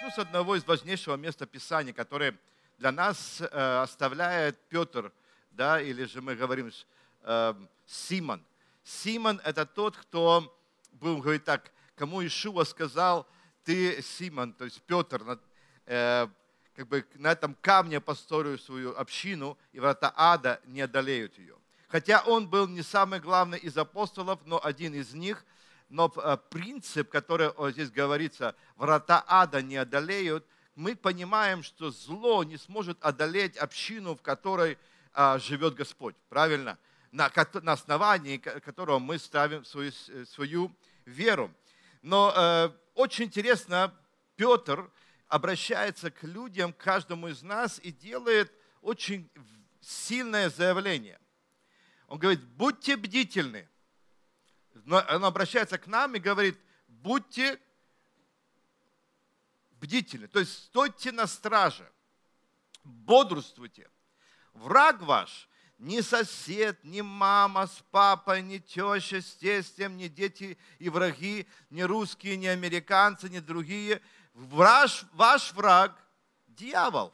начну с одного из важнейшего места Писания, которое для нас э, оставляет Петр, да, или же мы говорим э, Симон. Симон – это тот, кто, будем говорить так, кому Ишуа сказал, ты, Симон, то есть Петр, э, как бы на этом камне построю свою общину, и врата ада не одолеют ее. Хотя он был не самый главный из апостолов, но один из них. Но э, принцип, который здесь говорится, врата ада не одолеют, мы понимаем, что зло не сможет одолеть общину, в которой а, живет Господь. Правильно? На, на основании которого мы ставим свою, свою веру. Но э, очень интересно, Петр обращается к людям, к каждому из нас и делает очень сильное заявление. Он говорит, будьте бдительны. Но он обращается к нам и говорит, будьте бдительны. То есть стойте на страже, бодрствуйте. Враг ваш ни сосед, ни мама с папой, ни теща с тестем, ни дети и враги, ни русские, ни американцы, ни другие – ваш, ваш враг – дьявол.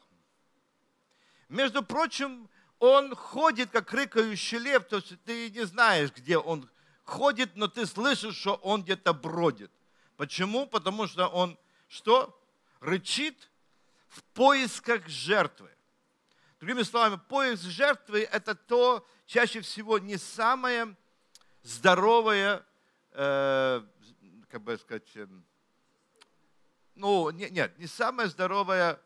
Между прочим, он ходит, как рыкающий лев, то есть ты не знаешь, где он ходит, но ты слышишь, что он где-то бродит. Почему? Потому что он что? Рычит в поисках жертвы. Другими словами, поиск жертвы – это то, чаще всего не самое здоровое, э, как бы сказать, эм, ну, нет, нет, не самая здоровая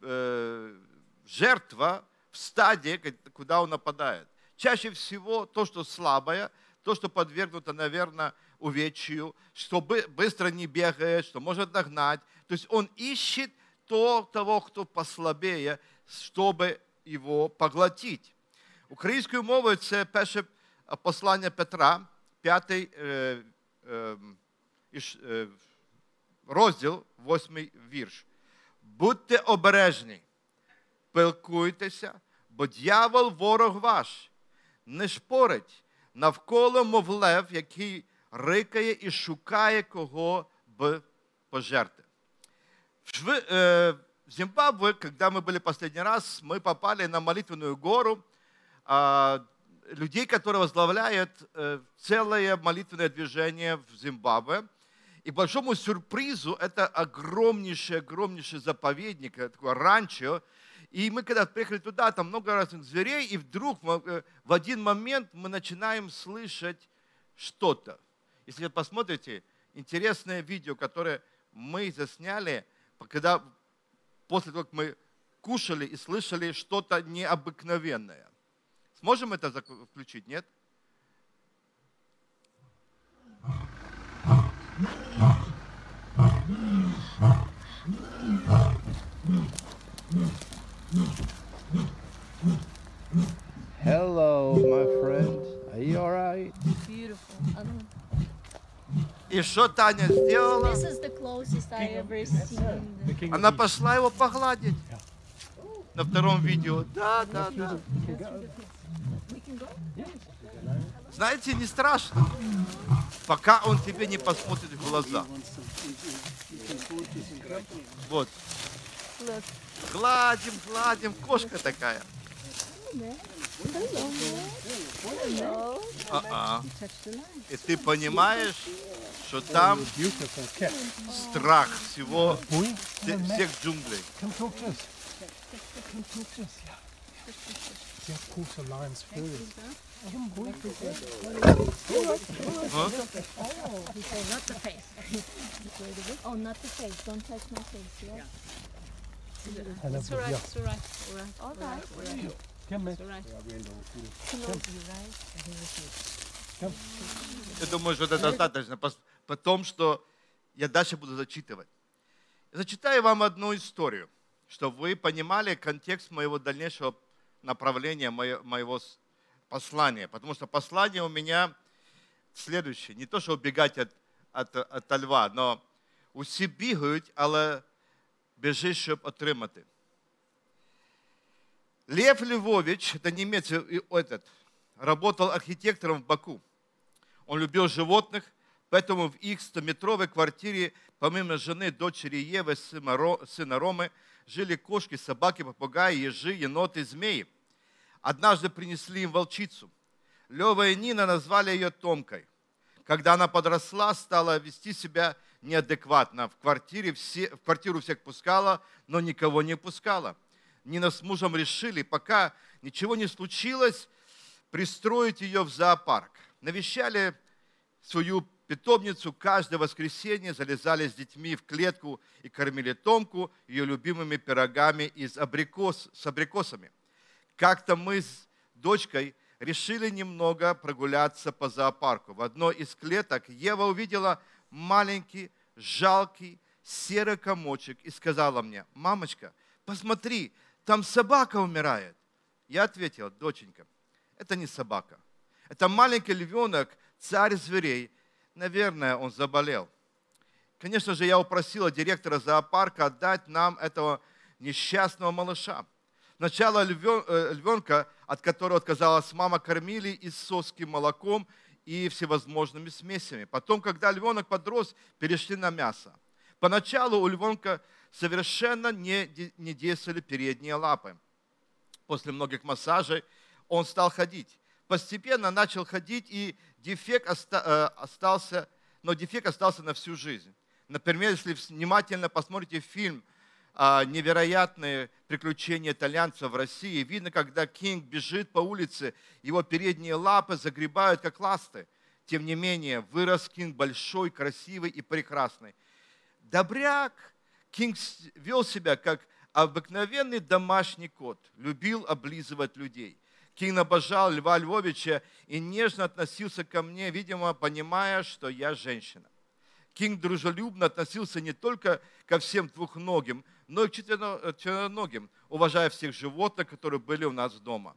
э, жертва в стадии, куда он нападает. Чаще всего то, что слабое, то, что подвергнуто, наверное, увечью, что быстро не бегает, что может догнать. То есть он ищет то, того, кто послабее, чтобы его поглотить. Українською мовою це перше послання Петра, п'ятий е, е, розділ, восьмий вірш. Будьте обережні, пилкуйтеся, бо дьявол ворог ваш, не шпорить навколо, мов лев, який рикає і шукає кого б пожерти. В Зимбабве, когда мы были последний раз, мы попали на молитвенную гору, людей, которые возглавляют э, целое молитвенное движение в Зимбабве – и большому сюрпризу это огромнейший, огромнейший заповедник, такое ранчо. И мы когда приехали туда, там много разных зверей, и вдруг э, в один момент мы начинаем слышать что-то. Если вы посмотрите, интересное видео, которое мы засняли, когда после того, как мы кушали и слышали что-то необыкновенное. Сможем это включить, нет? Hello, my friend. Are you alright? Beautiful. И что Таня сделала? this is the closest I ever seen. Она пошла его погладить. На втором видео. Да, да, да. Знаете, не страшно, пока он тебе не посмотрит в глаза. Вот. Look. Гладим, гладим, кошка такая. The line. И ты понимаешь, что там страх всего, все- всех джунглей. А? Oh, oh, not the face. Don't touch my face. Yeah. It's All right. Come, it's your eyes. Я думаю, что это достаточно. Потом, что я дальше буду зачитывать. Я зачитаю вам одну историю, чтобы вы понимали контекст моего дальнейшего направления, мое- моего послания. Потому что послание у меня следующее. Не то, что убегать от, от, от льва, но усі бігають, але біжи, щоб отримати. Лев Львович, это немец, этот, работал архитектором в Баку. Он любил животных, Поэтому в их 100-метровой квартире, помимо жены, дочери Евы, сына Ромы, жили кошки, собаки, попугаи, ежи, еноты, змеи. Однажды принесли им волчицу. Лева и Нина назвали ее Томкой. Когда она подросла, стала вести себя неадекватно. В, квартире все, в квартиру всех пускала, но никого не пускала. Нина с мужем решили, пока ничего не случилось, пристроить ее в зоопарк. Навещали свою питомницу каждое воскресенье, залезали с детьми в клетку и кормили Томку ее любимыми пирогами из абрикос, с абрикосами. Как-то мы с дочкой решили немного прогуляться по зоопарку. В одной из клеток Ева увидела маленький, жалкий, серый комочек и сказала мне, мамочка, посмотри, там собака умирает. Я ответил, доченька, это не собака. Это маленький львенок, царь зверей. Наверное, он заболел. Конечно же, я упросила директора зоопарка отдать нам этого несчастного малыша. Сначала львен- э, львенка, от которого отказалась мама, кормили из соски молоком и всевозможными смесями. Потом, когда львенок подрос, перешли на мясо. Поначалу у львенка совершенно не, не действовали передние лапы. После многих массажей он стал ходить. Постепенно начал ходить, и дефект э, остался, но дефект остался на всю жизнь. Например, если внимательно посмотрите фильм «Невероятные приключения итальянцев в России», видно, когда Кинг бежит по улице, его передние лапы загребают, как ласты. Тем не менее, вырос Кинг большой, красивый и прекрасный. Добряк Кинг вел себя как обыкновенный домашний кот, любил облизывать людей. Кинг обожал Льва Львовича и нежно относился ко мне, видимо, понимая, что я женщина. Кинг дружелюбно относился не только ко всем двухногим, но и к э, членоногим, уважая всех животных, которые были у нас дома.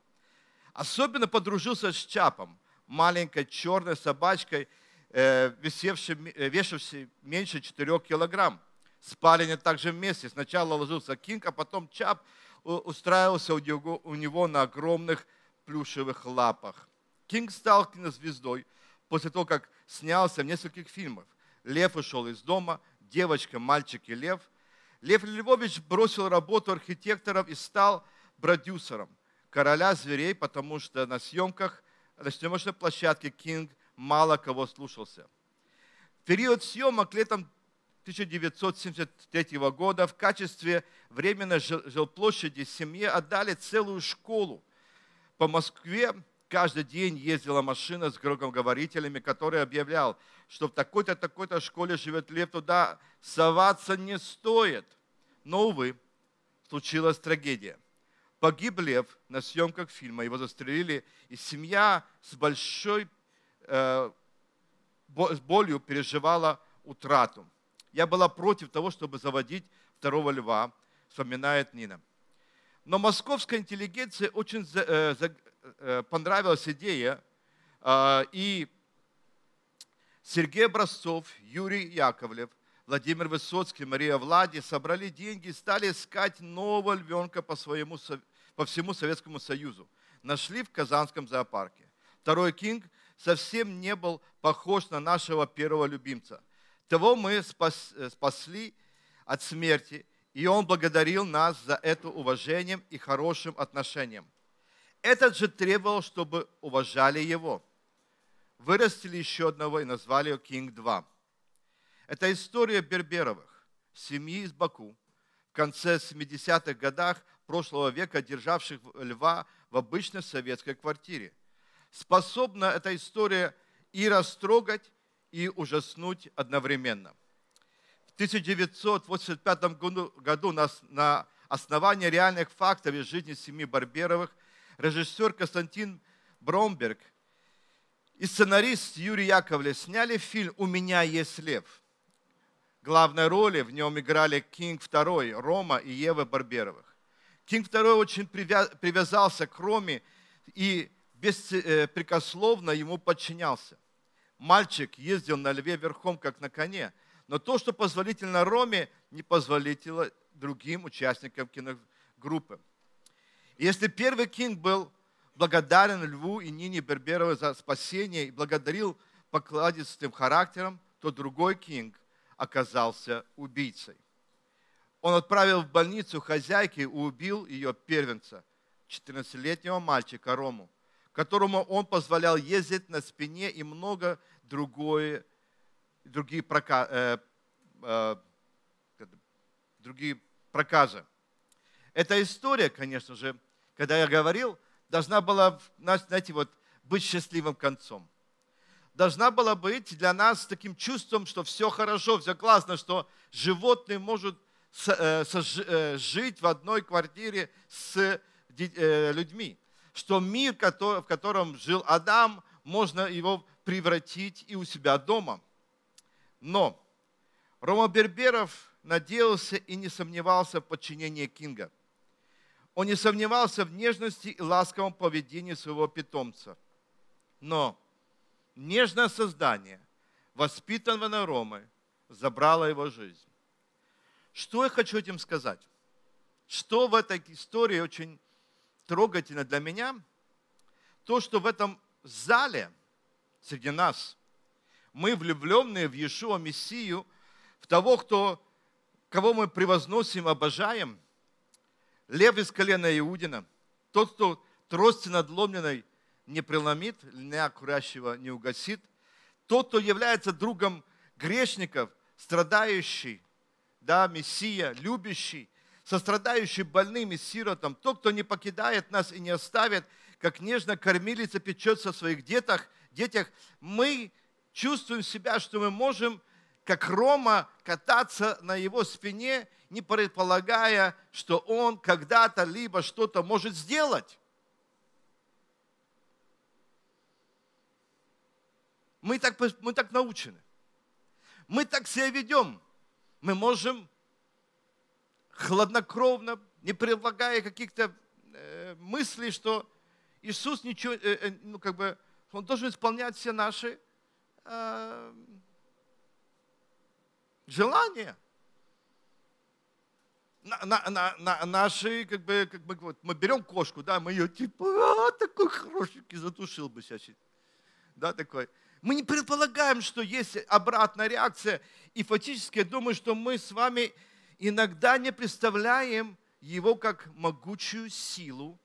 Особенно подружился с Чапом, маленькой черной собачкой, э, висевшей, э, вешавшей меньше 4 килограмм. Спали они также вместе. Сначала ложился Кинг, а потом Чап устраивался у него, у него на огромных плюшевых лапах. Кинг стал кинозвездой после того, как снялся в нескольких фильмах. «Лев ушел из дома», «Девочка, мальчик и лев». Лев Львович бросил работу архитектором и стал продюсером «Короля зверей», потому что на съемках на съемочной площадке Кинг мало кого слушался. В период съемок летом 1973 года в качестве временной жил- жилплощади семье отдали целую школу. По Москве каждый день ездила машина с громкоговорителями, который объявлял, что в такой-то, такой-то школе живет лев, туда соваться не стоит. Но, увы, случилась трагедия. Погиб лев на съемках фильма, его застрелили, и семья с большой э, болью переживала утрату. Я была против того, чтобы заводить второго льва, вспоминает Нина. Но московской интеллигенции очень э, понравилась идея, а, и Сергей Образцов, Юрий Яковлев, Владимир Высоцкий, Мария Влади собрали деньги и стали искать нового львенка по, своему, по всему Советскому Союзу. Нашли в Казанском зоопарке. Второй Кинг совсем не был похож на нашего первого любимца. Того мы спас- э, спасли от смерти, и он благодарил нас за это уважением и хорошим отношением. Этот же требовал, чтобы уважали его. Вырастили еще одного и назвали его Кинг 2. Это история Берберовых, семьи из Баку, в конце 70-х годах прошлого века, державших льва в обычной советской квартире. Способна эта история и растрогать, и ужаснуть одновременно. В 1985 году, на основании реальных фактов из жизни семьи Барберовых режиссер Константин Бромберг и сценарист Юрий Яковлев сняли фильм «У меня есть лев». Главной роли в нем играли Кинг II, Рома и Ева Барберовых. Кинг II очень привя- привязался к Роме и беспрекословно ему подчинялся. Мальчик ездил на льве верхом, как на коне, но то, что позволительно Роме, не позволительно другим участникам киногруппы. Если первый Кинг был благодарен Льву и Нине Берберовой за спасение и благодарил покладистым характером, то другой Кинг оказался убийцей. Он отправил в больницу хозяйки и убил ее первенца, 14-летнего мальчика Рому, которому он позволял ездить на спине и много другое, другие, прока, э, э, другие проказы. Эта история, конечно же, когда я говорил, должна была, знаете, вот, быть счастливым концом. Должна была быть для нас таким чувством, что все хорошо, все классно, что животные могут э, э, жить в одной квартире с э, людьми. Что мир, в котором жил Адам, можно его превратить и у себя дома. Но Рома Берберов надеялся и не сомневался в подчинении Кинга. Он не сомневался в нежности и ласковом поведении своего питомца. Но нежное создание, воспитанное Ромой, забрало его жизнь. Что я хочу этим сказать? Что в этой истории очень трогательно для меня? То, что в этом зале среди нас мы влюбленные в Иешуа Мессию, в того, кто, кого мы превозносим, обожаем, лев из колена Иудина, тот, кто трости надломленной не преломит, льня курящего не угасит, тот, кто является другом грешников, страдающий, да, Мессия, любящий, сострадающий больным и сиротам, тот, кто не покидает нас и не оставит, как нежно кормилица печется о своих детях, детях, мы чувствуем себя, что мы можем, как Рома, кататься на его спине, не предполагая, что он когда-то либо что-то может сделать. Мы так, мы так научены. Мы так себя ведем мы можем хладнокровно, не предлагая каких-то э, мыслей, что Иисус ничего, э, э, ну как бы, Он должен исполнять все наши э, желания. На, на, на, на, наши, как бы, как бы, вот, мы берем кошку, да, мы ее типа, а, такой хорошенький, затушил бы сейчас. Да, такой. Мы не предполагаем, что есть обратная реакция. И фактически я думаю, что мы с вами иногда не представляем его как могучую силу,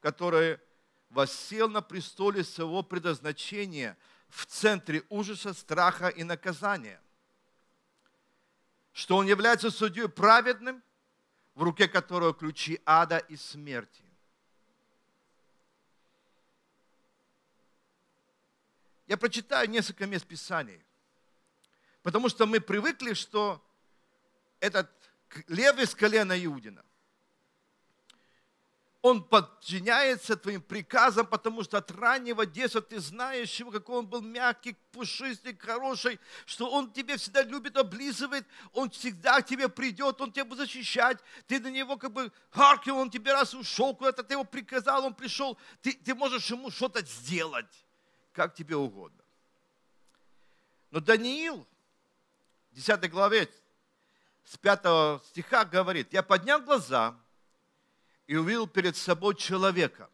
которая воссел на престоле своего предназначения в центре ужаса, страха и наказания. Что он является судьей праведным, в руке которого ключи ада и смерти. Я прочитаю несколько мест Писаний. Потому что мы привыкли, что этот лев из колена Иудина, он подчиняется твоим приказам, потому что от раннего детства ты знаешь его, какой он был мягкий, пушистый, хороший, что он тебя всегда любит, облизывает, он всегда к тебе придет, он тебя будет защищать, ты на него как бы харкнул, он тебе раз ушел куда-то, ты его приказал, он пришел, ты, ты можешь ему что-то сделать как тебе угодно. Но Даниил, в 10 главе, с 5 стиха говорит, «Я поднял глаза и увидел перед собой человека.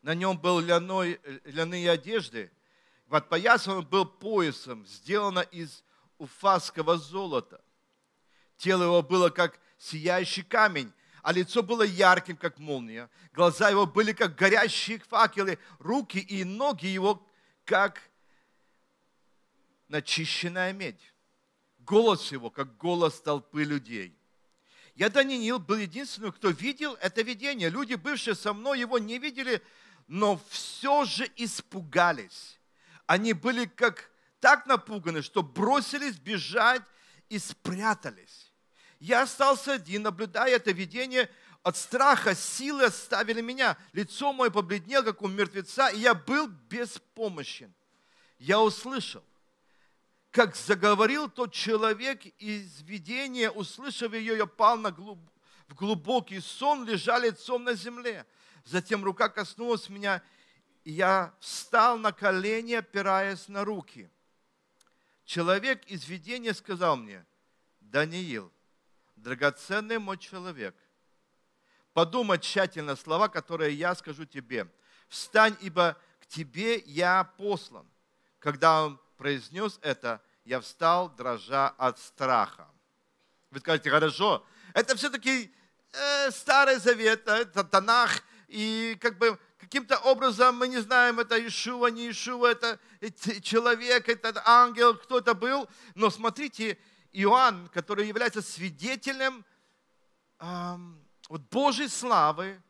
На нем был ляной, ляные одежды, подпоясан он был поясом, сделано из уфасского золота. Тело его было как сияющий камень, а лицо было ярким, как молния. Глаза его были, как горящие факелы, руки и ноги его, как начищенная медь. Голос его, как голос толпы людей. Я, Даниил, был единственным, кто видел это видение. Люди, бывшие со мной, его не видели, но все же испугались. Они были как так напуганы, что бросились бежать и спрятались. Я остался один, наблюдая это видение. От страха силы оставили меня. Лицо мое побледнело, как у мертвеца, и я был беспомощен. Я услышал, как заговорил тот человек из видения, услышав ее, я пал на глуб... в глубокий сон, лежа лицом на земле. Затем рука коснулась меня, и я встал на колени, опираясь на руки. Человек из видения сказал мне, Даниил, драгоценный мой человек, подумай тщательно слова, которые я скажу тебе. Встань, ибо к тебе я послан. Когда он произнес это, я встал, дрожа от страха. Вы скажете, хорошо, это все-таки э, Старый Завет, это Танах, и как бы каким-то образом мы не знаем, это Ишуа, не Ишуа, это человек, это ангел, кто это был. Но смотрите, Иоанн, который является свидетелем эм, вот Божьей славы,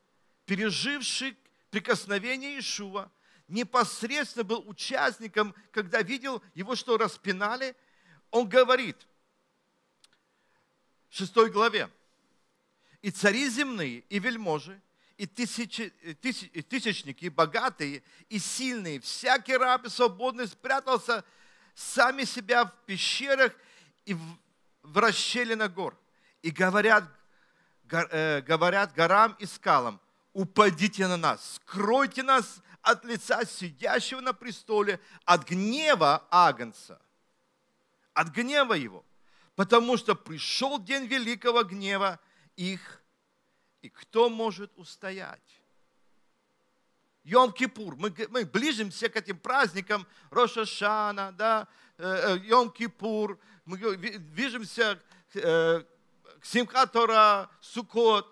переживший прикосновение Ишуа, непосредственно был участником, когда видел его, что распинали, он говорит в шестой главе, «И цари земные, и вельможи, и, тысячи, тысяч, и тысячники, и богатые, и сильные, всякий раб и свободный спрятался сами себя в пещерах и в, в расщелинах гор. И говорят, го, э, говорят горам и скалам, упадите на нас, скройте нас от лица сидящего на престоле, от гнева Агнца, от гнева его, потому что пришел день великого гнева их, и кто может устоять? Йом-Кипур. Мы, мы ближимся к этим праздникам Роша Шана, да, э, э, Йом-Кипур. Мы движемся э, к Симхат Тора, Сукот.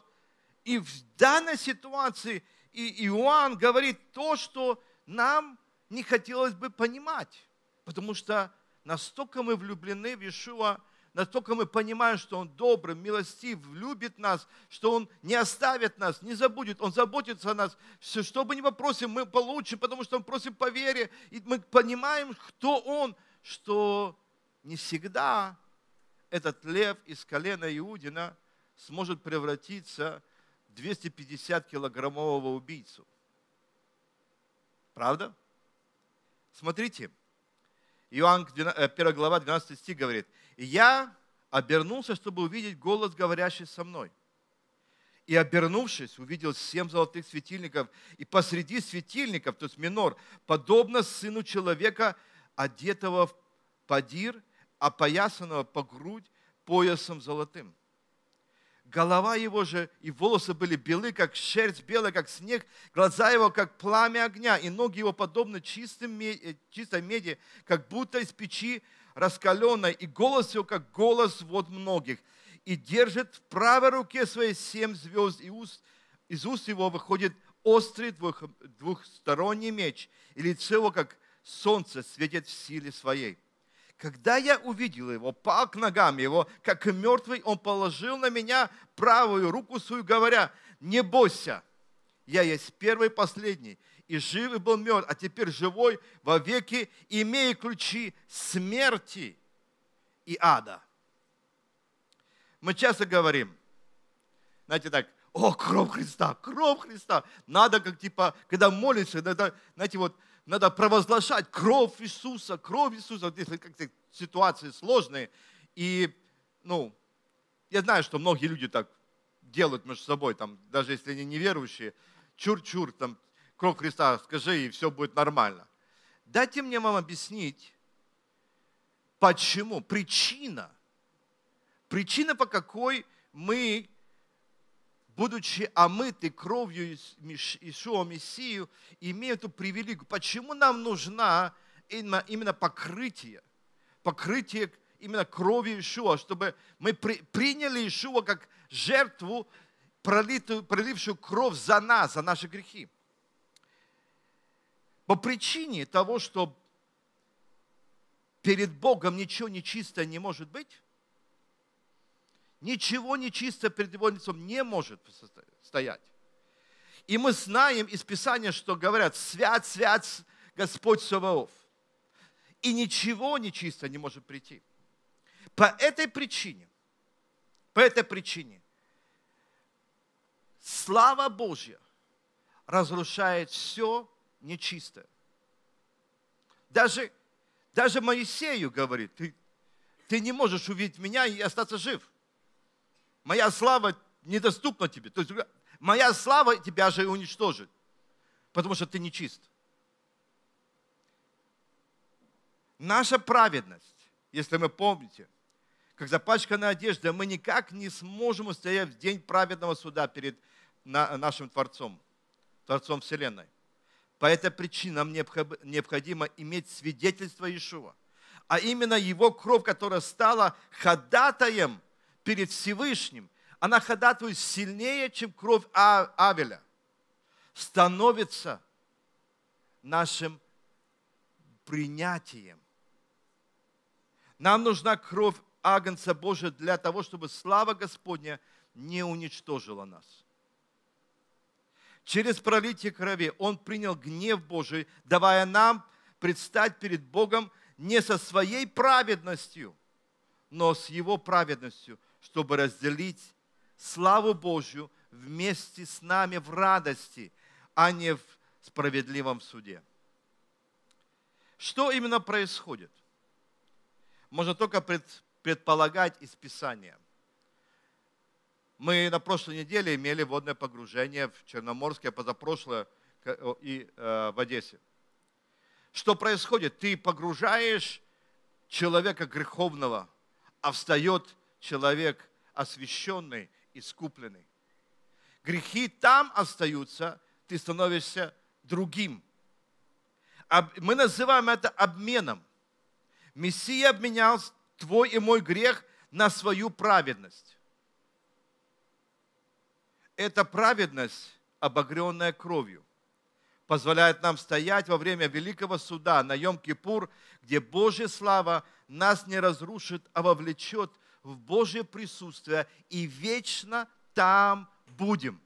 И в данной ситуации и Иоанн говорит то, что нам не хотелось бы понимать, потому что настолько мы влюблены в Иешуа, настолько мы понимаем, что Он добрый, милостив, любит нас, что Он не оставит нас, не забудет, Он заботится о нас. Все, что бы ни попросим, мы получим, потому что Он просим по вере. И мы понимаем, кто Он, что не всегда этот лев из колена Иудина сможет превратиться в 250-килограммового убийцу. Правда? Смотрите, Иоанн 1 э, глава 12 стих говорит, «И я обернулся, чтобы увидеть голос, говорящий со мной. И обернувшись, увидел семь золотых светильников, и посреди светильников, то есть минор, подобно сыну человека, одетого в падир, опоясанного по грудь поясом золотым голова его же и волосы были белы, как шерсть белая, как снег, глаза его, как пламя огня, и ноги его подобны чистым э, чистой меди, как будто из печи раскаленной, и голос его, как голос вод многих. И держит в правой руке свои семь звезд, и уст, из уст его выходит острый двух, двухсторонний меч, и лицо его, как солнце, светит в силе своей. Когда я увидел его, пал к ногам его, как мертвый, он положил на меня правую руку свою, говоря, не бойся, я есть первый и последний, и жив и был мертв, а теперь живой вовеки, имея ключи смерти и ада. Мы часто говорим, знаете так, о, кровь Христа, кровь Христа. Надо как типа, когда молишься, знаете, вот надо провозглашать кровь Иисуса, кровь Иисуса. Если как-то ситуации сложные. И, ну, я знаю, что многие люди так делают между собой, там, даже если они неверующие, чур-чур, там, кровь Христа скажи, и все будет нормально. Дайте мне вам объяснить, почему, причина, причина, по какой мы будучи омыты кровью Ишуа Мессию, имея эту привилегию. Почему нам нужна именно, именно покрытие? Покрытие именно крови Ишуа, чтобы мы при, приняли Ишуа как жертву, пролитую, пролившую кровь за нас, за наши грехи. По причине того, что перед Богом ничего нечистое не может быть, Ничего нечисто перед его лицом не может стоять. И мы знаем из Писания, что говорят, свят, свят Господь Саваоф. И ничего нечисто не может прийти. По этой причине, по этой причине, слава Божья разрушает все нечистое. Даже, даже Моисею говорит, ты, ты не можешь увидеть меня и остаться жив моя слава недоступна тебе. То есть моя слава тебя же уничтожит, потому что ты нечист. Наша праведность, если мы помните, как запачканная одежда, мы никак не сможем устоять в день праведного суда перед нашим Творцом, Творцом Вселенной. По этой причине нам необходимо иметь свидетельство Иешуа. а именно Его кровь, которая стала ходатаем перед Всевышним, она ходатайствует сильнее, чем кровь А- Авеля, становится нашим принятием. Нам нужна кровь Агнца Божия для того, чтобы слава Господня не уничтожила нас. Через пролитие крови Он принял гнев Божий, давая нам предстать перед Богом не со своей праведностью, но с Его праведностью, чтобы разделить славу Божью вместе с нами в радости, а не в справедливом суде. Что именно происходит? Можно только пред- предполагать из Писания. Мы на прошлой неделе имели водное погружение в Черноморске, а позапрошлое и э, в Одессе. Что происходит? Ты погружаешь человека греховного, а встает человек освященный, искупленный. Грехи там остаются, ты становишься другим. Мы называем это обменом. Мессия обменял твой и мой грех на свою праведность. Эта праведность, обогренная кровью, позволяет нам стоять во время великого суда на Йом-Кипур, где Божья слава нас не разрушит, а вовлечет в Божье присутствие и вечно там будем.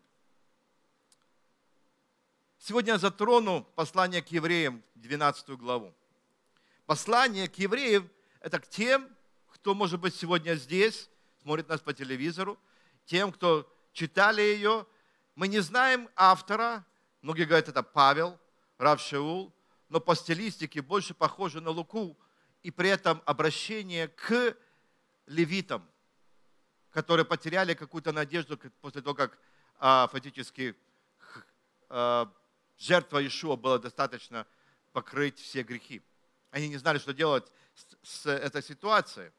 Сегодня я затрону послание к евреям, 12 главу. Послание к евреям – это к тем, кто, может быть, сегодня здесь, смотрит нас по телевизору, тем, кто читали ее. Мы не знаем автора, многие говорят, это Павел, Рав Шаул, но по стилистике больше похоже на Луку, и при этом обращение к левитам, которые потеряли какую-то надежду после того, как а, фактически а, жертва Ишуа была достаточно покрыть все грехи. Они не знали, что делать с, с этой ситуацией.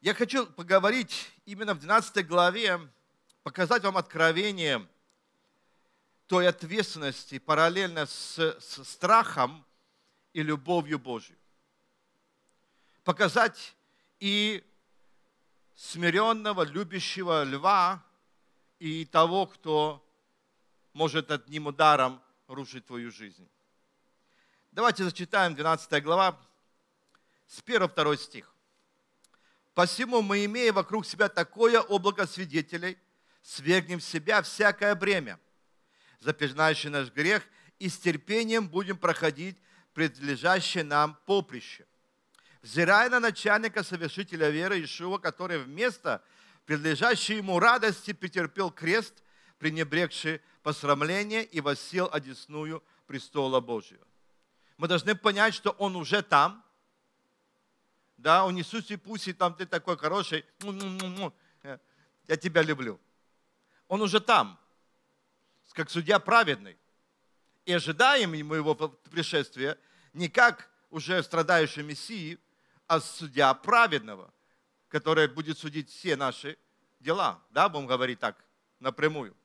Я хочу поговорить именно в 12 главе, показать вам откровение той ответственности параллельно с, с страхом и любовью Божьей. Показать и смиренного, любящего льва, и того, кто может одним ударом рушить твою жизнь. Давайте зачитаем 12 глава, с 1-2 стих. Посему мы, имея вокруг себя такое облако свидетелей, свергнем в себя всякое бремя, запятнающее наш грех, и с терпением будем проходить предлежащее нам поприще. Взирая на начальника совершителя веры Ишуа, который вместо предлежащей ему радости претерпел крест, пренебрегший посрамление и воссел одесную престола Божьего. Мы должны понять, что он уже там. Да, он не суси пуси, там ты такой хороший, я тебя люблю. Он уже там, как судья праведный. И ожидаем ему его пришествия не как уже страдающий Мессии, а судья праведного, который будет судить все наши дела. Да, будем говорить так напрямую.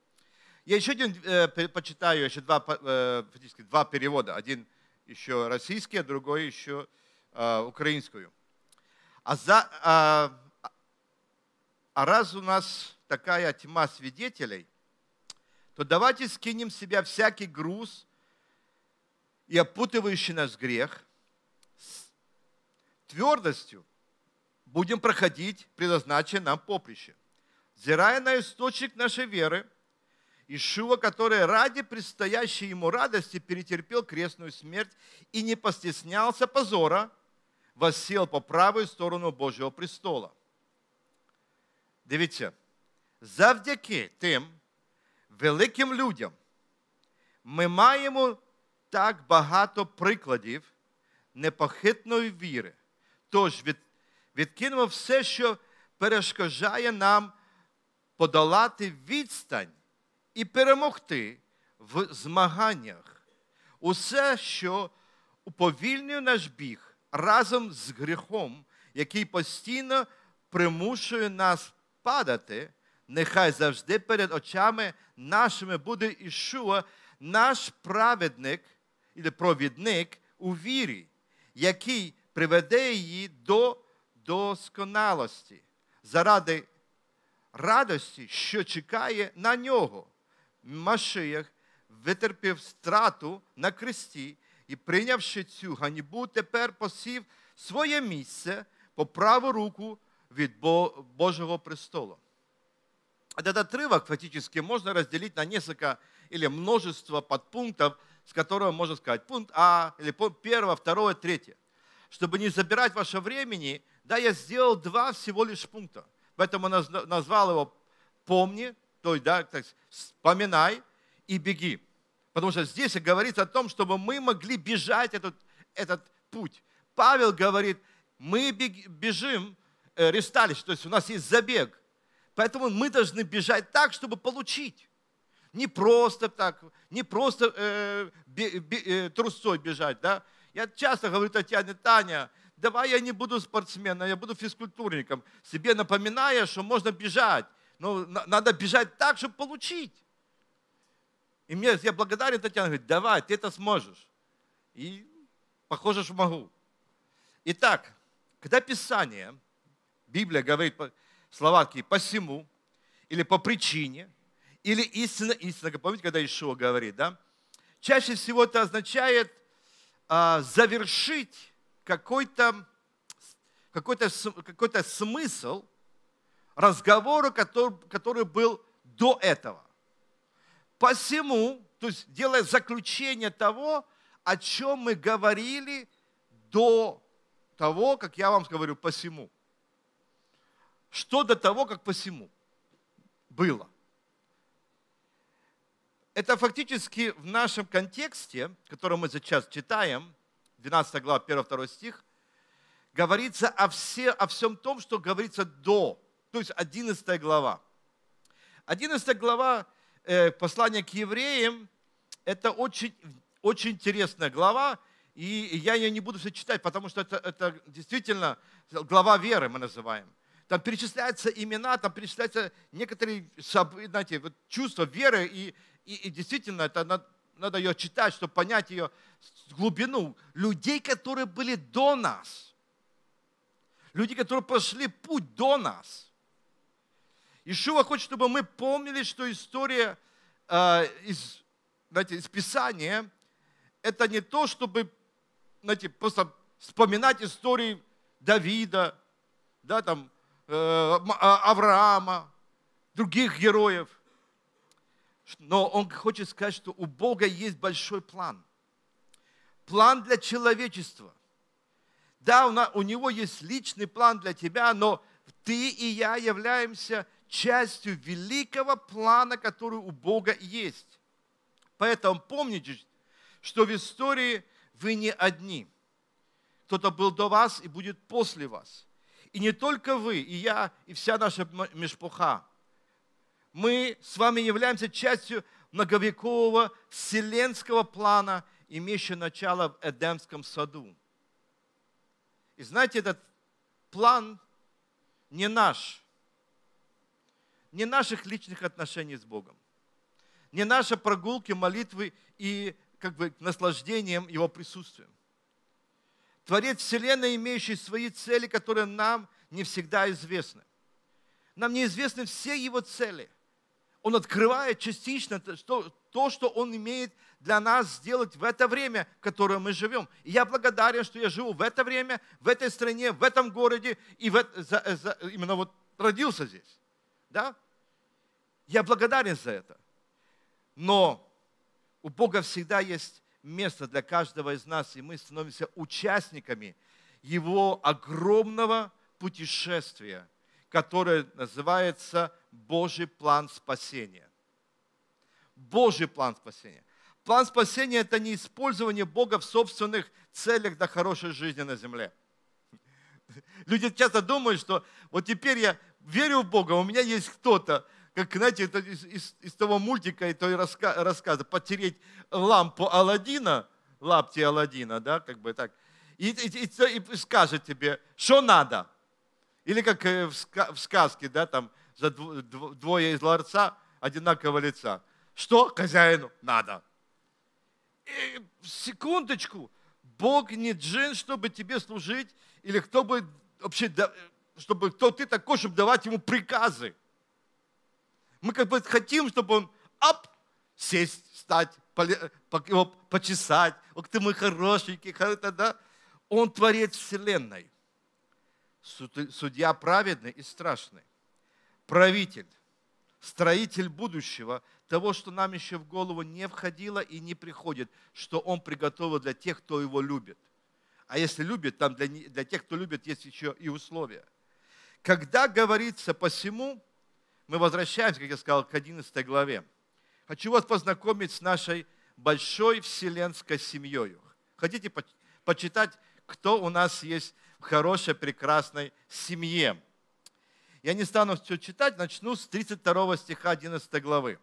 Я еще один э, почитаю, еще два, э, фактически два перевода. Один еще российский, а другой еще э, украинскую. А, за, а, а раз у нас такая тьма свидетелей, то давайте скинем с себя всякий груз и опутывающий нас грех твердостью будем проходить предназначенное нам поприще. Взирая на источник нашей веры, Ишуа, который ради предстоящей ему радости перетерпел крестную смерть и не постеснялся позора, воссел по правую сторону Божьего престола. Дивіться, завдяки тим великим людям ми маємо так багато прикладів непохитної віри. Тож від, відкинемо все, що перешкоджає нам подолати відстань і перемогти в змаганнях. Усе, що уповільнює наш біг разом з гріхом, який постійно примушує нас падати, нехай завжди перед очами нашими буде Ішуа, наш праведник, і провідник, у вірі, який приведе її до досконалості заради радості, що чекає на нього. Машиях витерпів страту на кресті і, прийнявши цю ганьбу, тепер посів своє місце по праву руку від Бо- Божьего престола. Этот отрывок фактически можно разделить на несколько или множество подпунктов, с которого можно сказать пункт А, или пункт первое, второе, третье. Чтобы не забирать ваше времени, да, я сделал два всего лишь пункта. Поэтому наз- назвал его «Помни», то есть, да, так, «Вспоминай и беги». Потому что здесь говорится о том, чтобы мы могли бежать этот, этот путь. Павел говорит, мы бежим, э, ресталищ, то есть у нас есть забег. Поэтому мы должны бежать так, чтобы получить. Не просто так, не просто э, бе- бе- э, трусцой бежать. Да? Я часто говорю Татьяне, Таня, давай я не буду спортсменом, я буду физкультурником, себе напоминая, что можно бежать. Но на- надо бежать так, чтобы получить. И мне, я благодарен Татьяне, говорит, давай, ты это сможешь. И похоже, что могу. Итак, когда Писание, Библия говорит слова такие «посему» или «по причине», или «истина, истина», помните, когда Ишуа говорит, да? Чаще всего это означает завершить какой-то какой-то см- какой-то смысл разговора, который, который был до этого. Посему, то есть делая заключение того, о чем мы говорили до того, как я вам говорю, посему. Что до того, как посему было. Это фактически в нашем контексте, который мы сейчас читаем, 12 глава, 1-2 стих, говорится о, все, о всем том, что говорится до, то есть 11 глава. 11 глава э, послания к евреям – это очень, очень интересная глава, и я ее не буду все читать, потому что это, это действительно глава веры мы называем. Там перечисляются имена, там перечисляются некоторые знаете, вот чувства веры, и, и, и действительно это надо, надо ее читать, чтобы понять ее глубину. Людей, которые были до нас. Люди, которые прошли путь до нас. Ишуа хочет, чтобы мы помнили, что история э, из, знаете, из Писания это не то, чтобы знаете, просто вспоминать истории Давида, да, там, э, а- Авраама, других героев. Но он хочет сказать, что у Бога есть большой план. План для человечества. Да, у, него есть личный план для тебя, но ты и я являемся частью великого плана, который у Бога есть. Поэтому помните, что в истории вы не одни. Кто-то был до вас и будет после вас. И не только вы, и я, и вся наша м- мешпуха. Мы с вами являемся частью многовекового вселенского плана, имеющего начало в Эдемском саду. И знаете, этот план не наш, не наших личных отношений с Богом, не наши прогулки, молитвы и как бы наслаждением Его присутствием. Творец Вселенной, имеющий свои цели, которые нам не всегда известны. Нам неизвестны все Его цели. Он открывает частично то, что, то, что Он имеет для нас сделать в это время, в которое мы живем. И я благодарен, что я живу в это время, в этой стране, в этом городе, и в, за- за- именно вот родился здесь. Да? Я благодарен за это. Но у Бога всегда есть место для каждого из нас, и мы становимся участниками Его огромного путешествия, которое называется Божий план спасения. Божий план спасения. План спасения – это не использование Бога в собственных целях для хорошей жизни на земле. Люди часто думают, что вот теперь я верю в Бога, у меня есть кто-то, как, знаете, это из, из- из того мультика и той раска- рассказа, потереть лампу Аладдина, лапти Аладдина, да, как бы так, и, и- и- и скажет тебе, что надо. Или как э, в в сказке, да, там за дв- дв- двое из ларца одинакового лица. Что хозяину надо? И секундочку, Бог не джин, чтобы тебе служить, или кто бы вообще, чтобы кто ты такой, чтобы давать ему приказы. Мы как бы хотим, чтобы он ап, сесть, встать, его почесать. Ох ты мой хорошенький, да. Он творец вселенной. Суд- Судья праведный и страшный. Правитель, строитель будущего, того, что нам еще в голову не входило и не приходит, что Он приготовил для тех, кто Его любит. А если любит, там для, для тех, кто любит, есть еще и условия. Когда говорится посему, мы возвращаемся, как я сказал, к 11 главе. Хочу вас познакомить с нашей большой вселенской семьей. Хотите по- почитать, кто у нас есть в хорошей, прекрасной семье? Я не стану все читать, начну с 32 стиха 11 главы.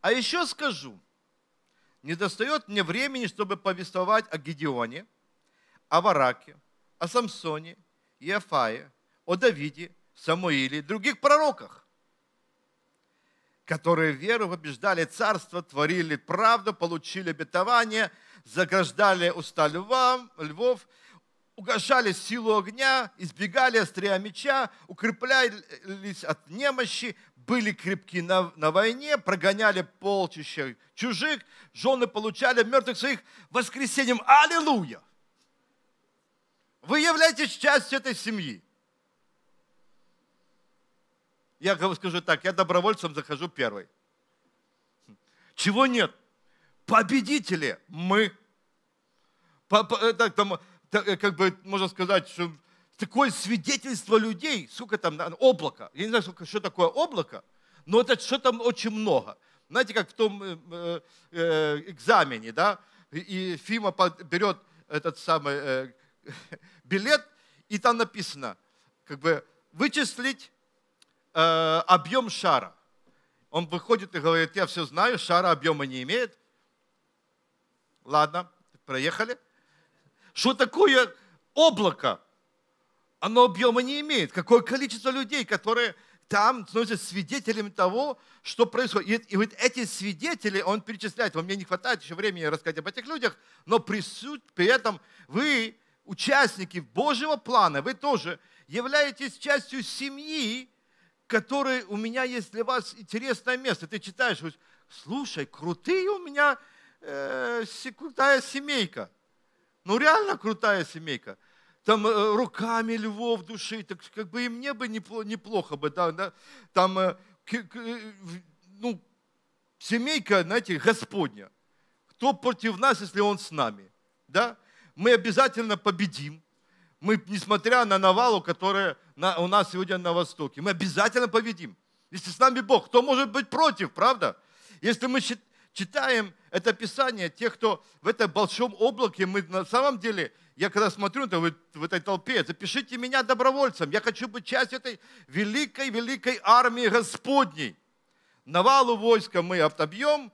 А еще скажу, не достает мне времени, чтобы повествовать о Гедеоне, о Вараке, о Самсоне, Иофае, о Давиде, Самуиле и других пророках, которые веру побеждали царство, творили правду, получили обетование, заграждали уста льва, львов, угошали силу огня, избегали острия меча, укреплялись от немощи, были крепки на, на войне, прогоняли полчища чужих, жены получали мертвых своих воскресением. Аллилуйя! Вы являетесь частью этой семьи. Я скажу так, я добровольцем захожу первый. Чего нет? Победители мы. По- по- э, так, там, та- как бы можно сказать, что такое свидетельство людей, сколько там, облако. Я не знаю, сколько- что такое облако, но это что там очень много. Знаете, как в том э, э, э, экзамене, да, и Фима берет этот самый э, билет, и там написано, как бы вычислить э, объем шара. Он выходит и говорит, я все знаю, шара объема не имеет. Ладно, проехали. Что такое облако? Оно объема не имеет. Какое количество людей, которые там становятся свидетелями того, что происходит. И, и вот эти свидетели, он перечисляет, вам мне не хватает еще времени рассказать об этих людях, но при, суть- при этом вы, участники Божьего плана, вы тоже являетесь частью семьи, который у меня есть для вас интересное место. Ты читаешь, слушай, крутые у меня э, крутая семейка. Ну реально крутая семейка. Там э, руками львов души, так как бы и мне бы непло- неплохо бы, да, да. Там, э, э, ну, семейка, знаете, Господня. Кто против нас, если Он с нами? Да? Мы обязательно победим. Мы, несмотря на навалу, которая на- у нас сегодня на Востоке, мы обязательно победим. Если с нами Бог, кто может быть против, правда? Если мы чит- читаем это Писание, тех, кто в этом большом облаке, мы на самом деле, я когда смотрю это, в этой толпе, запишите меня добровольцем, я хочу быть частью этой великой-великой армии Господней. Навалу войска мы отобьем,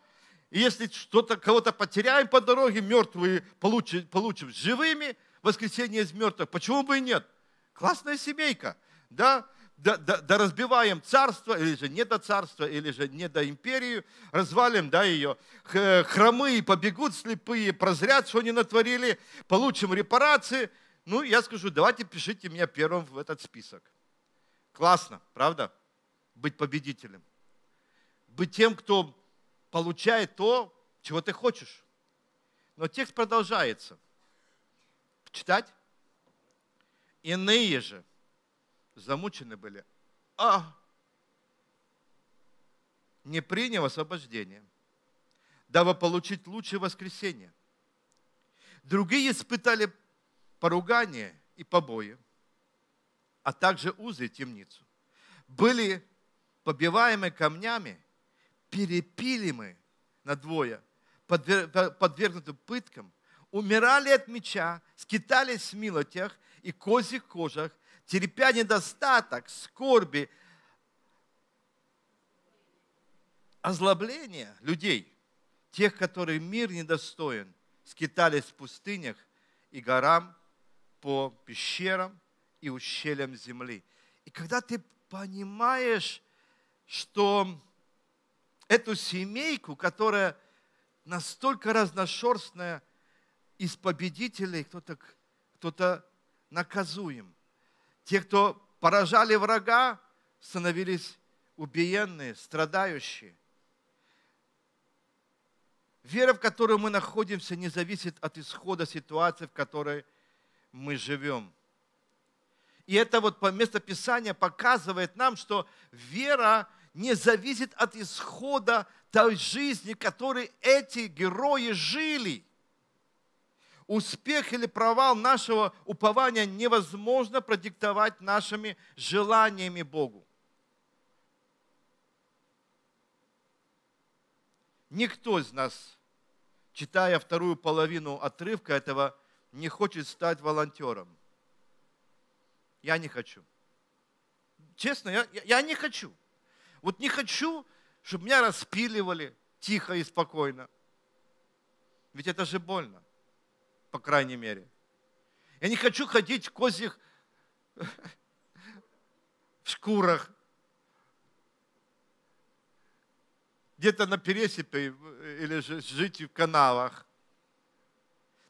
и если что-то, кого-то потеряем по дороге, мертвые получим, получим живыми, воскресение из мертвых, почему бы и нет? Классная семейка, да? Да, разбиваем царство, или же не до царства, или же не до империи, развалим да, ее. Хромые побегут, слепые прозрят, что они натворили, получим репарации. Ну, я скажу, давайте пишите меня первым в этот список. Классно, правда? Быть победителем. Быть тем, кто получает то, чего ты хочешь. Но текст продолжается. Читать? Иные же замучены были, а не приняв освобождение, дабы получить лучшее воскресенье. Другие испытали поругание и побои, а также узы и темницу. Были побиваемы камнями, перепилимы на двое, подвер- подвергнуты пыткам, умирали от меча, скитались в милотях и козьих кожах, терпя недостаток, скорби, озлобление людей, тех, которые мир недостоин, скитались в пустынях и горам по пещерам и ущельям земли. И когда ты понимаешь, что эту семейку, которая настолько разношерстная, из победителей кто-то кто наказуем. Те, кто поражали врага, становились убиенные, страдающие. Вера, в которой мы находимся, не зависит от исхода ситуации, в которой мы живем. И это вот по местописанию показывает нам, что вера не зависит от исхода той жизни, которой эти герои жили. Успех или провал нашего упования невозможно продиктовать нашими желаниями Богу. Никто из нас, читая вторую половину отрывка этого, не хочет стать волонтером. Я не хочу. Честно, я, я не хочу. Вот не хочу, чтобы меня распиливали тихо и спокойно. Ведь это же больно, по крайней мере. Я не хочу ходить в козьих в шкурах, где-то на пересыпе или же жить в канавах.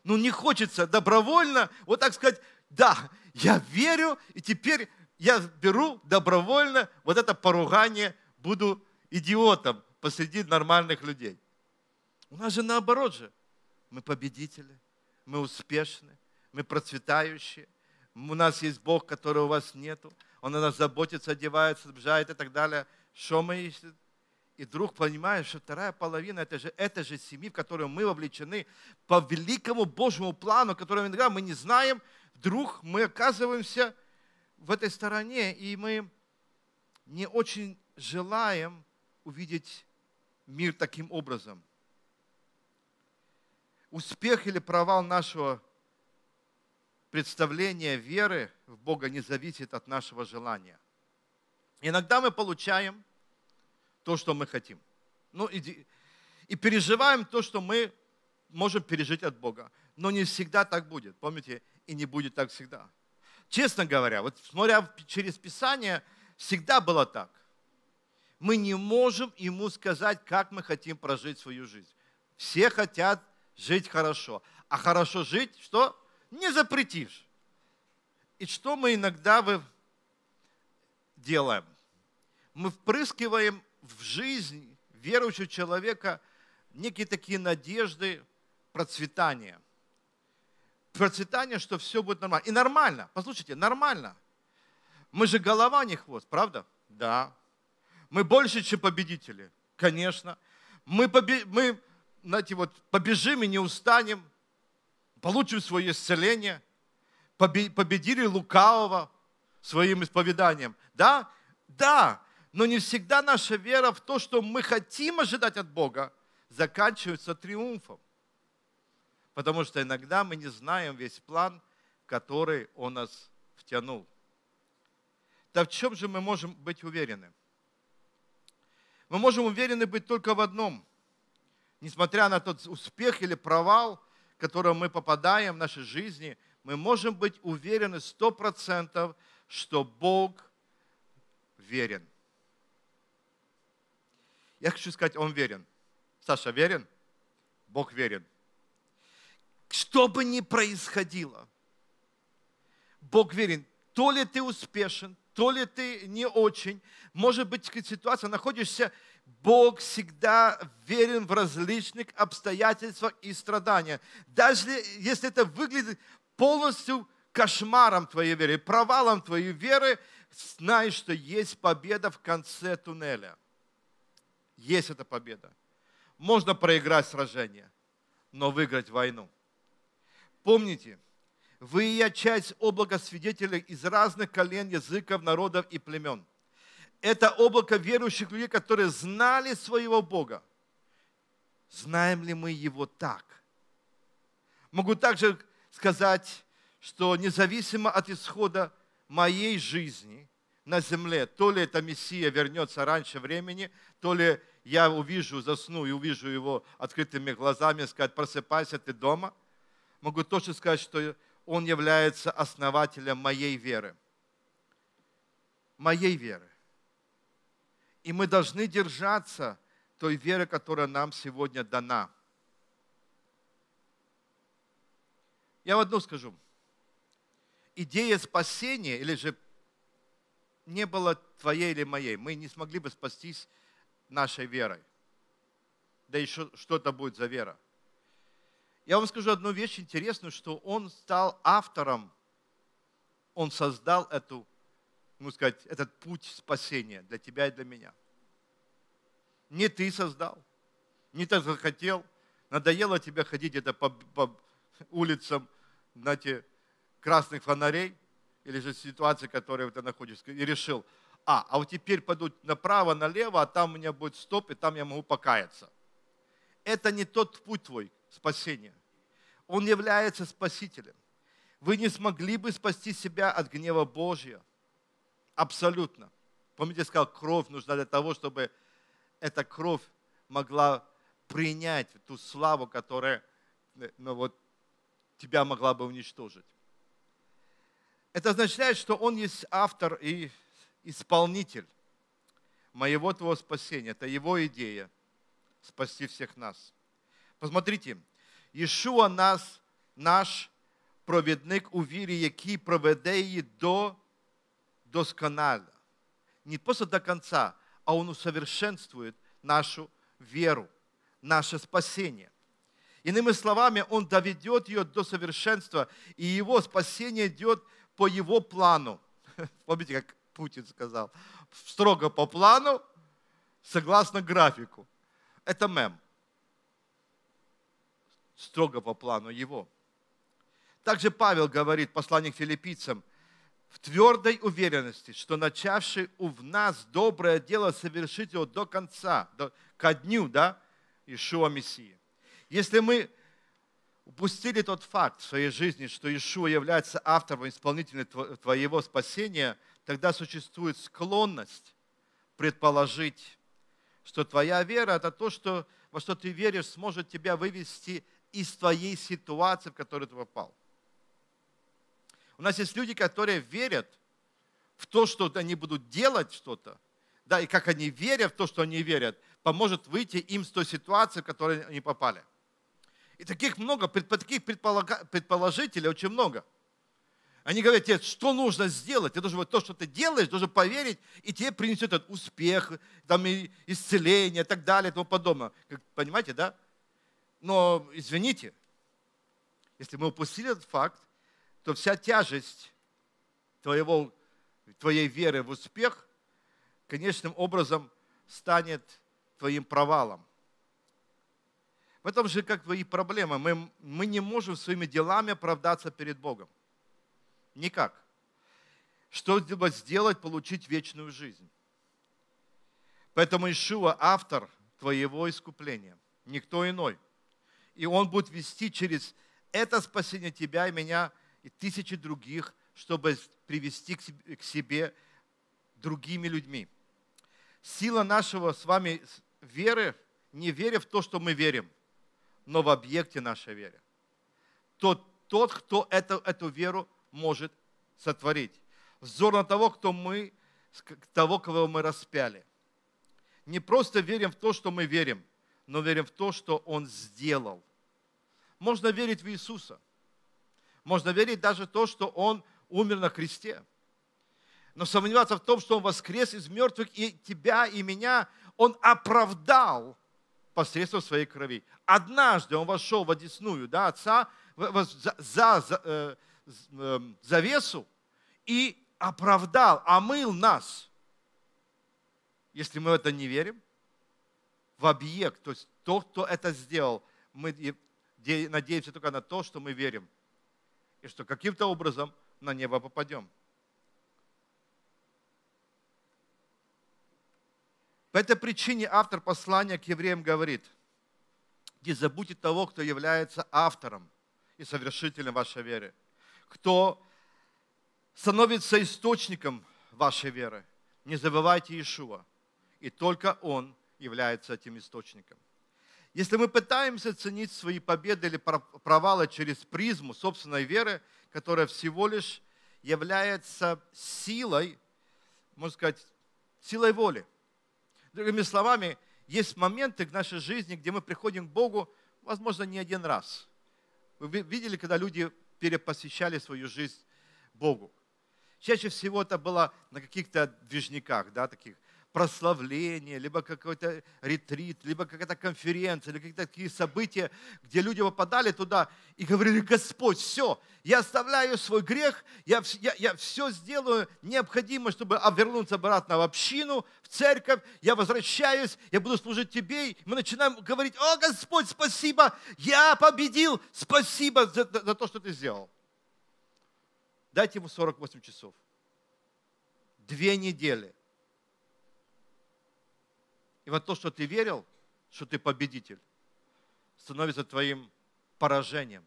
Ну не хочется добровольно, вот так сказать, да, я верю, и теперь я беру добровольно вот это поругание, буду идиотом посреди нормальных людей. У нас же наоборот же. Мы победители, мы успешны, мы процветающие. У нас есть Бог, которого у вас нету. Он о нас заботится, одевается, обжает и так далее. Что мы и вдруг понимаешь, что вторая половина это же, это же семьи, в которую мы вовлечены по великому Божьему плану, которого иногда мы не знаем, вдруг мы оказываемся в этой стороне, и мы не очень желаем увидеть мир таким образом. Успех или провал нашего представления веры в Бога не зависит от нашего желания. Иногда мы получаем то, что мы хотим. Ну, и, и переживаем то, что мы можем пережить от Бога. Но не всегда так будет, помните? И не будет так всегда. Честно говоря, вот смотря через Писание, всегда было так. Мы не можем ему сказать, как мы хотим прожить свою жизнь. Все хотят жить хорошо. А хорошо жить, что? Не запретишь. И что мы иногда делаем? Мы впрыскиваем в жизнь верующего человека некие такие надежды процветания. Процветание, что все будет нормально. И нормально, послушайте, нормально. Мы же голова, не хвост, правда? Да. Мы больше, чем победители, конечно. Мы, побе... мы знаете, вот, побежим и не устанем, получим свое исцеление, победили лукавого своим исповеданием. Да? Да, но не всегда наша вера в то, что мы хотим ожидать от Бога, заканчивается триумфом. Потому что иногда мы не знаем весь план, который Он нас втянул. Так в чем же мы можем быть уверены? Мы можем уверены быть только в одном. Несмотря на тот успех или провал, в который мы попадаем в нашей жизни, мы можем быть уверены сто процентов, что Бог верен. Я хочу сказать, он верен. Саша верен? Бог верен. Что бы ни происходило, Бог верен. То ли ты успешен, то ли ты не очень. Может быть, ситуация находишься, Бог всегда верен в различных обстоятельствах и страданиях. Даже если это выглядит полностью кошмаром твоей веры, провалом твоей веры, знай, что есть победа в конце туннеля – есть эта победа. Можно проиграть сражение, но выиграть войну. Помните, вы и я часть облака свидетелей из разных колен, языков, народов и племен. Это облако верующих людей, которые знали своего Бога. Знаем ли мы Его так? Могу также сказать, что независимо от исхода моей жизни на земле, то ли это Мессия вернется раньше времени, то ли я увижу, засну и увижу его открытыми глазами, сказать, просыпайся, ты дома. Могу точно сказать, что он является основателем моей веры. Моей веры. И мы должны держаться той веры, которая нам сегодня дана. Я в одно скажу. Идея спасения, или же не было твоей или моей, мы не смогли бы спастись нашей верой. Да еще что-то будет за вера. Я вам скажу одну вещь интересную, что он стал автором, он создал эту, ну сказать, этот путь спасения для тебя и для меня. Не ты создал, не ты захотел, надоело тебе ходить где-то по, по улицам, знаете, красных фонарей, или же ситуации, в которой ты находишься, и решил, а, а вот теперь пойду направо, налево, а там у меня будет стоп, и там я могу покаяться. Это не тот путь твой спасения. Он является спасителем. Вы не смогли бы спасти себя от гнева Божьего. Абсолютно. Помните, я сказал, кровь нужна для того, чтобы эта кровь могла принять ту славу, которая ну, вот, тебя могла бы уничтожить. Это означает, что Он есть автор и исполнитель моего твоего спасения. Это Его идея спасти всех нас. Посмотрите, Ішуа нас, наш провідник у вірі, який проведе її до досконально. Не просто до конца, а Он усовершенствует нашу веру, наше спасение. Иными словами, Он доведет ее до совершенства, и Его спасение идет по Его плану. Помните, как Путин сказал? Строго по плану, согласно графику. Это мем строго по плану Его. Также Павел говорит, послание к филиппийцам, в твердой уверенности, что начавший в нас доброе дело совершить его до конца, до, ко дню, да, Ишуа Мессии. Если мы упустили тот факт в своей жизни, что Ишуа является автором исполнителем твоего спасения, тогда существует склонность предположить, что твоя вера – это то, что, во что ты веришь, сможет тебя вывести из твоей ситуации, в которую ты попал. У нас есть люди, которые верят в то, что они будут делать что-то, да, и как они верят в то, что они верят, поможет выйти им с той ситуации, в которой они попали. И таких много, таких предположителей очень много. Они говорят, тебе, что нужно сделать? Ты должен вот то, что ты делаешь, должен поверить, и тебе принесет этот успех, там, и исцеление и так далее и тому подобное. Как, понимаете, да? Но, извините, если мы упустили этот факт, то вся тяжесть твоего, твоей веры в успех конечным образом станет твоим провалом. В этом же как бы и проблема. Мы, мы не можем своими делами оправдаться перед Богом. Никак. Что сделать, получить вечную жизнь? Поэтому Ишуа – автор твоего искупления, никто иной – и Он будет вести через это спасение тебя и меня и тысячи других, чтобы привести к себе другими людьми. Сила нашего с вами веры не веря в то, что мы верим, но в объекте нашей веры. Тот, тот кто это, эту веру может сотворить. Взор на того, кто мы, того, кого мы распяли. Не просто верим в то, что мы верим – но верим в то, что Он сделал. Можно верить в Иисуса. Можно верить даже то, что Он умер на кресте. Но сомневаться в том, что Он воскрес из мертвых, и тебя, и меня Он оправдал посредством своей крови. Однажды Он вошел в одесную да, Отца за, за, за э, э, завесу и оправдал, омыл нас. Если мы в это не верим, в объект, то есть то, кто это сделал, мы надеемся только на то, что мы верим, и что каким-то образом на небо попадем. По этой причине автор послания к евреям говорит, не забудьте того, кто является автором и совершителем вашей веры, кто становится источником вашей веры. Не забывайте Иешуа, и только Он является этим источником. Если мы пытаемся ценить свои победы или провалы через призму собственной веры, которая всего лишь является силой, можно сказать, силой воли. Другими словами, есть моменты в нашей жизни, где мы приходим к Богу, возможно, не один раз. Вы видели, когда люди перепосвящали свою жизнь Богу. Чаще всего это было на каких-то движниках, да, таких прославления, либо какой-то ретрит, либо какая-то конференция, или какие-то такие события, где люди попадали туда и говорили, Господь, все, я оставляю свой грех, я, я, я все сделаю необходимое, чтобы вернуться обратно в общину, в церковь, я возвращаюсь, я буду служить Тебе. И мы начинаем говорить, о, Господь, спасибо, я победил, спасибо за, за то, что Ты сделал. Дайте ему 48 часов. Две недели – и вот то, что ты верил, что ты победитель, становится твоим поражением.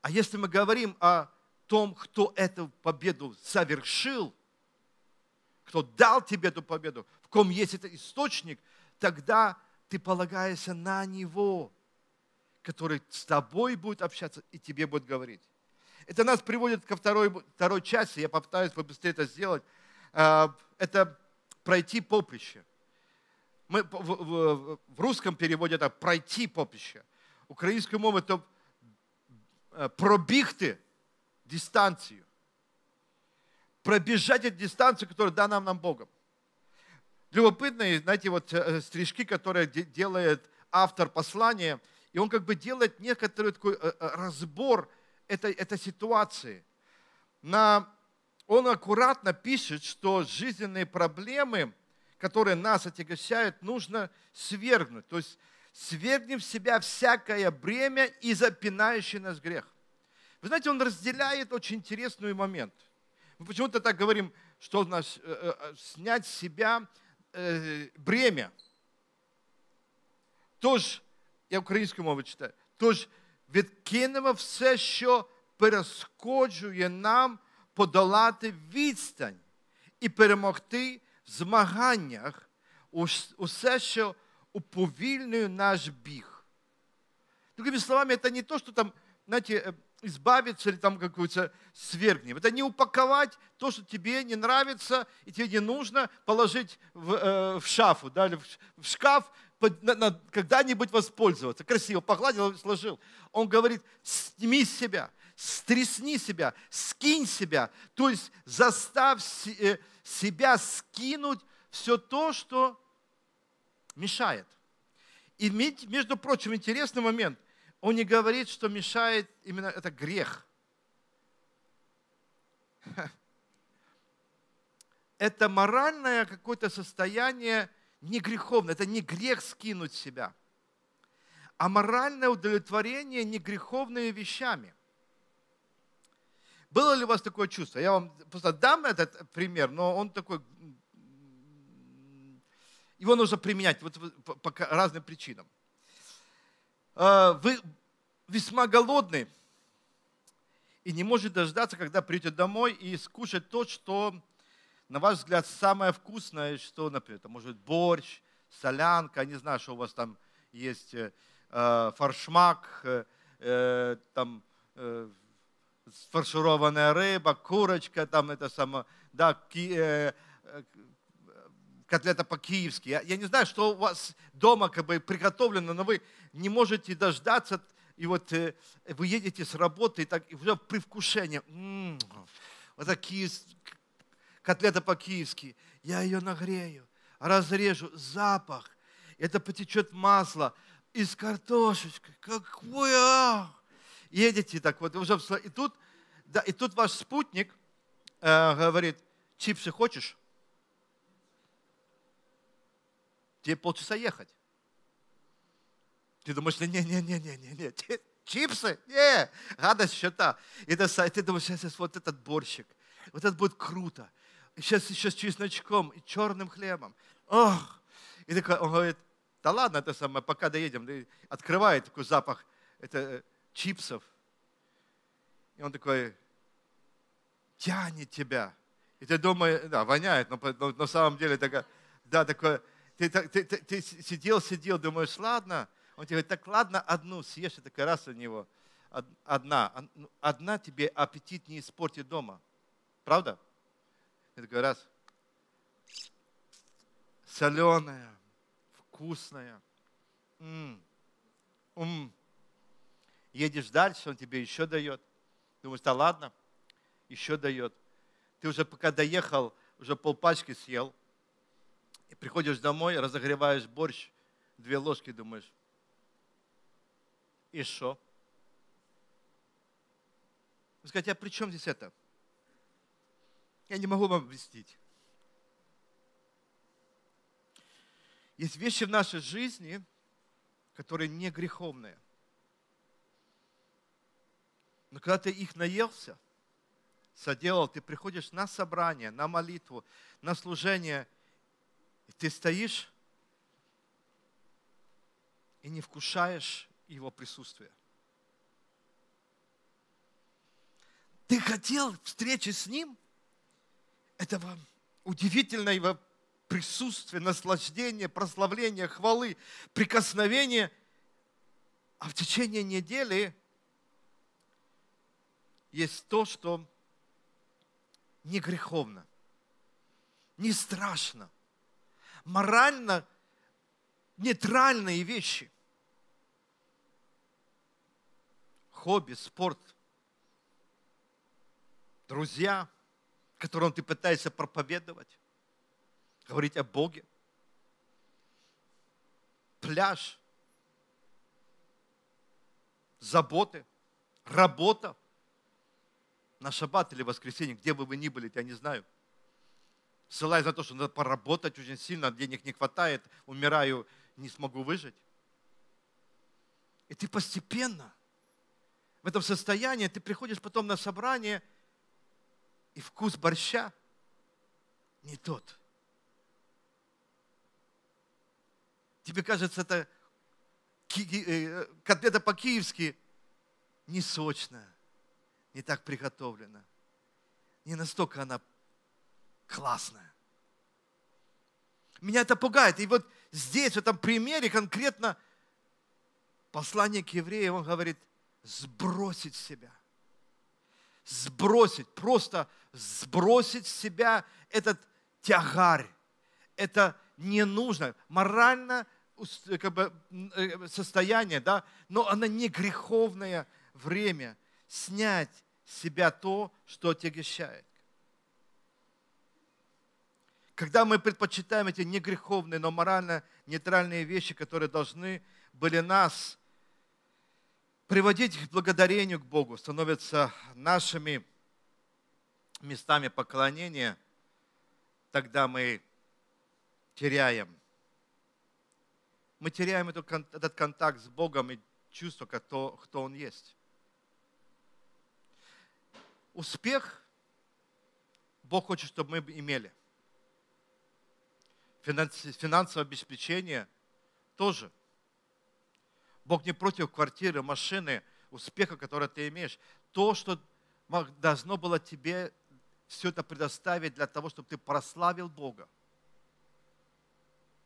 А если мы говорим о том, кто эту победу совершил, кто дал тебе эту победу, в ком есть этот источник, тогда ты полагаешься на Него, который с тобой будет общаться и тебе будет говорить. Это нас приводит ко второй, второй части, я попытаюсь побыстрее это сделать. А, это пройти поприще мы, в, в, в русском переводе это пройти попище. Українською мовою это пробігти дистанцию. Пробежать эту дистанцию, которая дана нам Богом. Любопытные, знаете, вот э, стрижки, которые делает автор послания, и он как бы делает некоторый такой э, э, разбор этой, этой ситуации. На, он аккуратно пишет, что жизненные проблемы – которые нас отягощают, нужно свергнуть. То есть свергнем в себя всякое бремя и запинающий нас грех. Вы знаете, он разделяет очень интересный момент. Мы почему-то так говорим, что у нас э, э, э, снять с себя э, бремя. Тож, я українською мовою читаю, тож відкинемо все, що перешкоджує нам подолати відстань і перемогти змаганнях усе, що уповільнює наш біг. Другими словами, это не то, что там, знаете, э, избавиться или там какую-то свергнем. Это не упаковать то, что тебе не нравится и тебе не нужно, положить в, э, в шафу, да, или в шкаф, когда-нибудь воспользоваться. Красиво погладил, сложил. Он говорит, сними себя, стрясни себя, скинь себя. То есть заставь э, себя скинуть все то, что мешает. И между прочим, интересный момент. Он не говорит, что мешает именно это грех. Это моральное какое-то состояние не греховное. Это не грех скинуть себя, а моральное удовлетворение не греховными вещами – было ли у вас такое чувство? Я вам просто дам этот пример, но он такой, его нужно применять вот по, разным причинам. А, вы весьма голодны и не можете дождаться, когда придете домой и скушать то, что, на ваш взгляд, самое вкусное, что, например, это может быть борщ, солянка, не знаю, что у вас там есть, э, э, форшмак, э, там сфаршированная рыба, курочка, там это само, да, ки, э, э, котлета по-киевски. Я, я не знаю, что у вас дома как бы приготовлено, но вы не можете дождаться, и вот э, вы едете с работы, и так и уже предвкушение. М-м, вот такие котлета по-киевски. Я ее нагрею, разрежу, запах. Это потечет масло из картошечкой. Какое! Едете так вот, уже, и тут, да, и тут ваш спутник э, говорит, чипсы хочешь? Тебе полчаса ехать. Ты думаешь, не-не-не-не-не, чипсы? Не, гадость еще та. И ты думаешь, сейчас вот этот борщик, вот это будет круто. И сейчас еще с чесночком и черным хлебом. Ох! И такой, он говорит, да ладно, это самое, пока доедем. Открывает такой запах. Это э, чипсов. И он такой тянет тебя. И ты думаешь, да, воняет, но, но на самом деле такая, да, такое, ты, ты, ты, ты сидел, сидел, думаешь, ладно. Он тебе говорит, так ладно, одну съешь, и такая раз у него. Одна, ну, одна тебе аппетит не испортит дома. Правда? И такой раз. Соленая, вкусная. М-м. Едешь дальше, он тебе еще дает. Думаешь, да ладно, еще дает. Ты уже пока доехал, уже полпачки съел. И приходишь домой, разогреваешь борщ, две ложки, думаешь, и что? Вы скажете, а при чем здесь это? Я не могу вам объяснить. Есть вещи в нашей жизни, которые не греховные. Но когда ты их наелся, соделал, ты приходишь на собрание, на молитву, на служение, и ты стоишь и не вкушаешь его присутствие. Ты хотел встречи с ним, этого удивительного присутствия, наслаждения, прославления, хвалы, прикосновения, а в течение недели есть то, что не греховно, не страшно, морально нейтральные вещи. Хобби, спорт, друзья, которым ты пытаешься проповедовать, говорить о Боге, пляж, заботы, работа, на шаббат или воскресенье, где бы вы ни были, я не знаю. Ссылаясь на то, что надо поработать очень сильно, денег не хватает, умираю, не смогу выжить. И ты постепенно в этом состоянии, ты приходишь потом на собрание, и вкус борща не тот. Тебе кажется, это э, котлета по-киевски не сочная не так приготовлена. Не настолько она классная. Меня это пугает. И вот здесь, в этом примере конкретно послание к евреям, он говорит, сбросить себя. Сбросить, просто сбросить с себя этот тягарь. Это не нужно. Морально как бы, э, состояние, да, но оно не греховное время снять с себя то, что отягощает. Когда мы предпочитаем эти негреховные, но морально нейтральные вещи, которые должны были нас приводить к благодарению к Богу, становятся нашими местами поклонения, тогда мы теряем. Мы теряем этот контакт с Богом и чувство, кто Он есть успех Бог хочет, чтобы мы имели. Финансовое обеспечение тоже. Бог не против квартиры, машины, успеха, который ты имеешь. То, что должно было тебе все это предоставить для того, чтобы ты прославил Бога.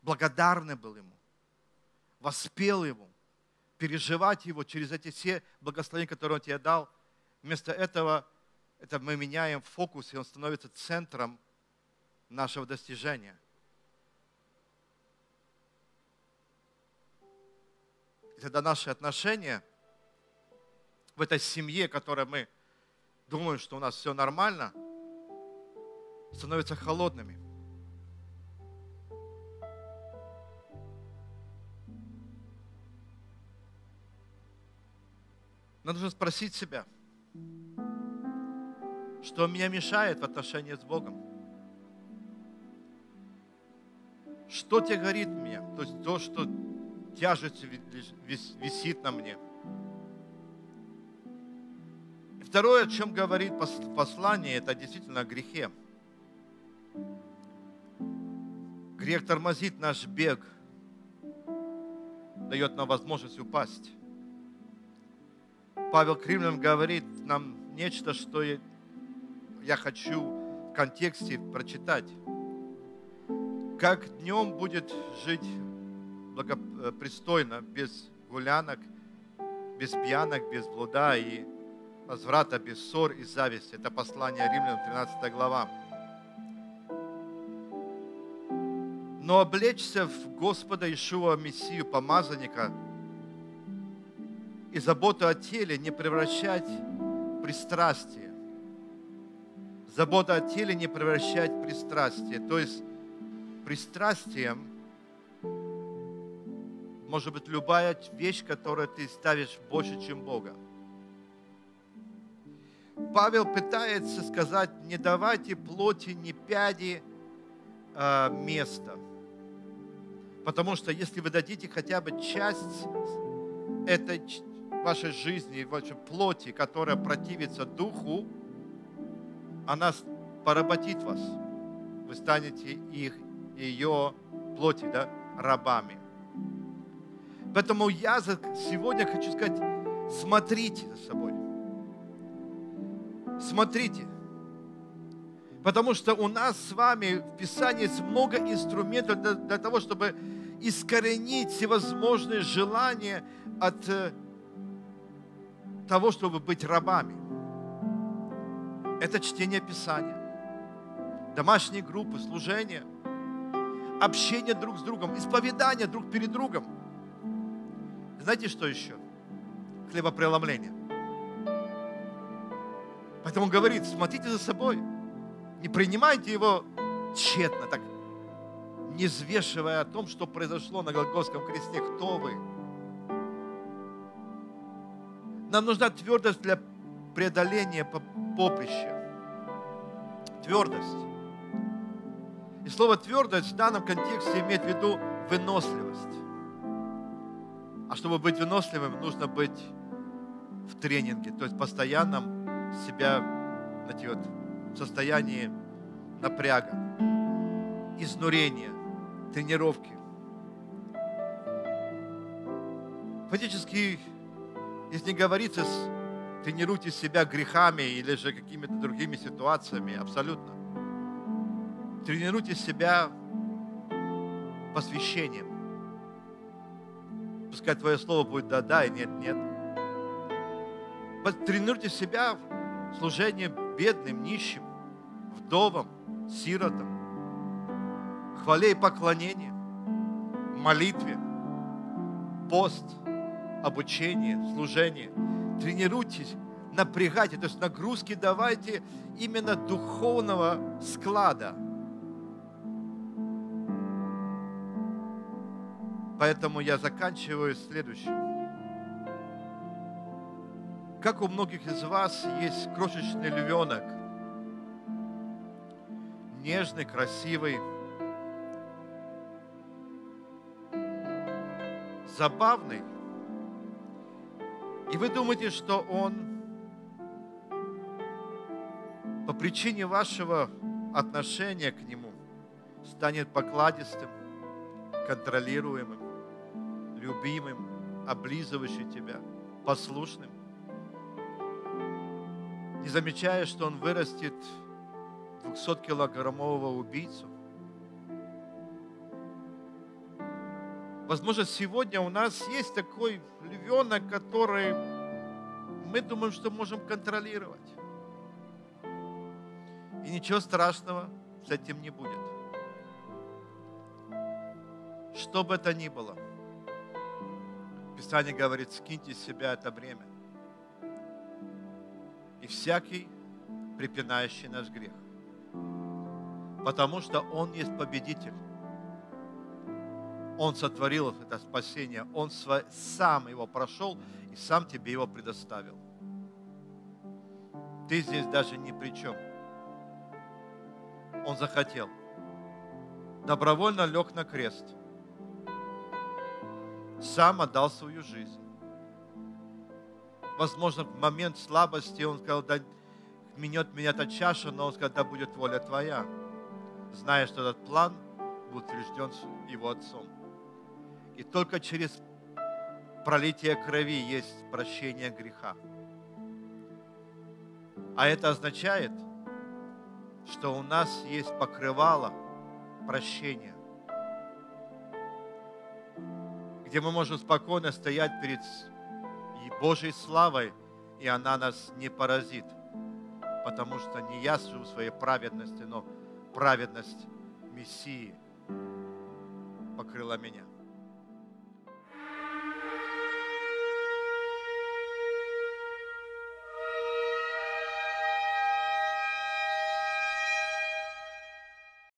Благодарный был Ему. Воспел Ему. Переживать Его через эти все благословения, которые Он тебе дал. Вместо этого – это мы меняем фокус, и он становится центром нашего достижения. И тогда наши отношения в этой семье, которой мы думаем, что у нас все нормально, становятся холодными. Надо нужно спросить себя – что меня мешает в отношении с Богом. Что тебе горит меня? То есть то, что тяжесть висит на мне. Второе, о чем говорит послание, это действительно о грехе. Грех тормозит наш бег, дает нам возможность упасть. Павел Кремлем говорит нам нечто, что я хочу в контексте прочитать. Как днем будет жить благопристойно, без гулянок, без пьянок, без блуда и возврата, без ссор и зависти. Это послание Римлянам, 13 глава. Но облечься в Господа Ишуа Мессию, помазанника, и заботу о теле не превращать в пристрастие. Забота о теле не превращать в пристрастие. То есть пристрастием может быть любая вещь, которую ты ставишь больше, чем Бога. Павел пытается сказать, не давайте плоти ни пяди а, места. Потому что если вы дадите хотя бы часть этой вашей жизни, вашей плоти, которая противится духу, она поработит вас. Вы станете их, ее плоти, да, рабами. Поэтому я сегодня хочу сказать, смотрите за собой. Смотрите. Потому что у нас с вами в Писании есть много инструментов для, для того, чтобы искоренить всевозможные желания от э, того, чтобы быть рабами. Это чтение Писания, домашние группы, служение, общение друг с другом, исповедание друг перед другом. Знаете, что еще? Хлебопреломление. Поэтому говорит, смотрите за собой. Не принимайте его тщетно, так не взвешивая о том, что произошло на Голгофском кресте. Кто вы? Нам нужна твердость для преодоления поприща. Твердость. И слово твердость в данном контексте имеет в виду выносливость. А чтобы быть выносливым, нужно быть в тренинге, то есть постоянном себя знаете, вот, в состоянии напряга, изнурения, тренировки. Фактически Здесь не говорится, тренируйте себя грехами или же какими-то другими ситуациями, абсолютно. Тренируйте себя посвящением. Пускай твое слово будет да-да и нет-нет. Тренируйте себя в служении бедным, нищим, вдовам, сиротам, хвале и поклонении, молитве, пост – обучение, служение. Тренируйтесь, напрягайте, то есть нагрузки давайте именно духовного склада. Поэтому я заканчиваю следующим. Как у многих из вас есть крошечный львенок, нежный, красивый, забавный – и вы думаете, что он по причине вашего отношения к нему станет покладистым, контролируемым, любимым, облизывающим тебя, послушным. Не замечая, что он вырастет 200-килограммового убийцу. Возможно, сегодня у нас есть такой львенок, который мы думаем, что можем контролировать. И ничего страшного с этим не будет. Что бы это ни было, Писание говорит, скиньте с себя это бремя. И всякий припинающий наш грех. Потому что Он есть победитель. Он сотворил это спасение, Он сам его прошел и сам тебе его предоставил. Ты здесь даже ни при чем. Он захотел. Добровольно лег на крест. Сам отдал свою жизнь. Возможно, в момент слабости он сказал, да минет меня эта чаша, но он сказал, да будет воля твоя. Зная, что этот план будет утвержден его отцом. И только через пролитие крови есть прощение греха. А это означает, что у нас есть покрывало прощения, где мы можем спокойно стоять перед Божьей славой, и она нас не поразит, потому что не я живу своей праведности, но праведность Мессии покрыла меня.